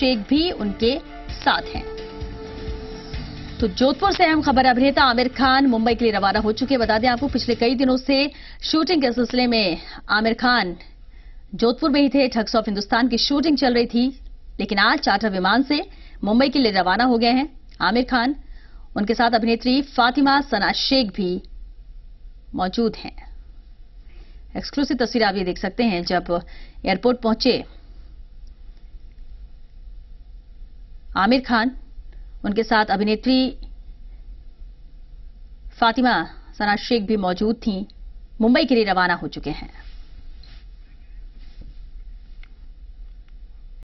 शेख भी उनके साथ हैं। तो जोधपुर से अहम खबर अभिनेता आमिर खान मुंबई के लिए रवाना हो चुके बता दें आपको, पिछले कई दिनों से शूटिंग के सिलसिले में आमिर खान जोधपुर में ही थे। ठग्स ऑफ़ हिंदुस्तान की शूटिंग चल रही थी, लेकिन आज चार्टर विमान से मुंबई के लिए रवाना हो गए हैं आमिर खान। उनके साथ अभिनेत्री फातिमा सना शेख भी मौजूद हैं। एक्सक्लूसिव तस्वीर आप ये देख सकते हैं जब एयरपोर्ट पहुँचे। आमिर खान, उनके साथ अभिनेत्री फातिमा सना शेख भी मौजूद थीं। मुंबई के लिए रवाना हो चुके हैं।